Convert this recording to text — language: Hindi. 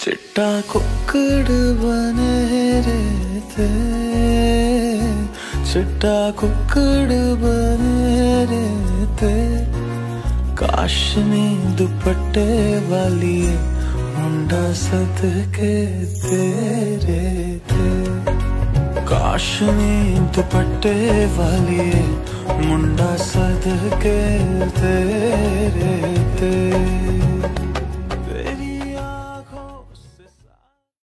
चिट्टा कुकड़ बने रे थे चिट्टा कुकड़ बने रे थे काशनी दुपट्टे वाली मुंडा सद के तेरे थे। काशनी दुपट्टे वाली मुंडा सद के तेरे